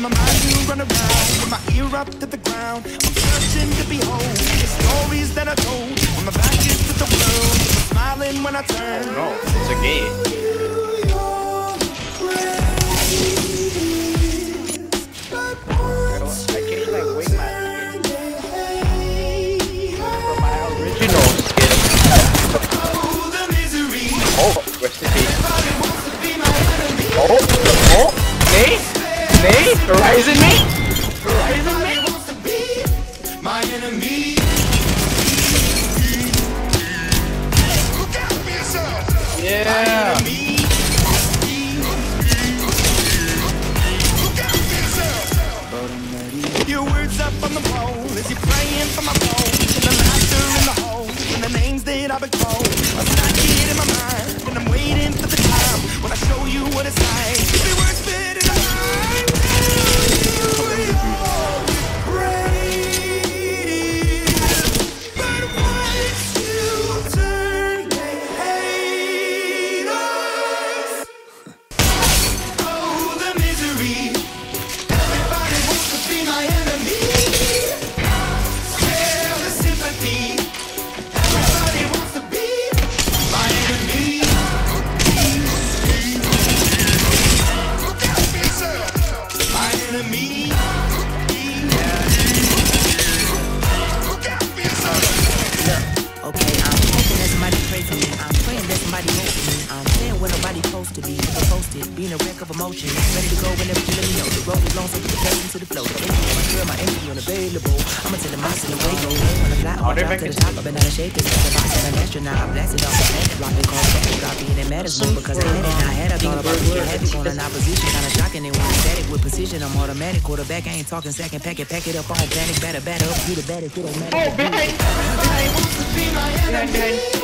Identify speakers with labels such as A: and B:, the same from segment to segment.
A: my mind to run around with my ear up to the ground. I'm searching to behold the stories that I told my back is the world. Smiling when I turn.
B: No, it's a gay. Me, Horizon me, Horizon me.
A: my enemy.
B: Yeah.
A: Your words up on the pole as you're praying for my phone. And the laughter in the hole and the names that I've been. For.
C: I'm saying what nobody's supposed to be. Posted, being a wreck of emotions. Ready to go whenever you let me know. The road is long, so the to the flow. Basically, my girl, my energy unavailable. I'ma tell the mouse in the way. When I fly
B: Oh,
C: my to the top, I've been out of shape. A box and an astronaut. I blasted off the planet, dropping calls back, dropping in medicine because I had it. I had, I thought about it. Heavy on an opposition, kinda shocking. They want static with precision. I'm automatic. Quarterback, I ain't talking second. Pack it, pack it up. I don't panic. Batter, batter up. You the baddest. It don't matter.
B: Oh, behind,
A: Everybody wants to be my enemy.
B: behind, behind.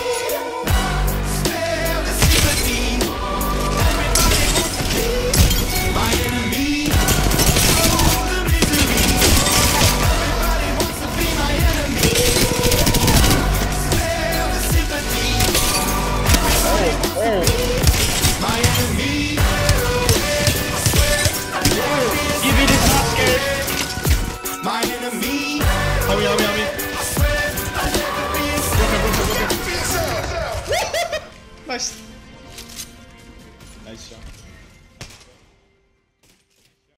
B: Nice. Shot.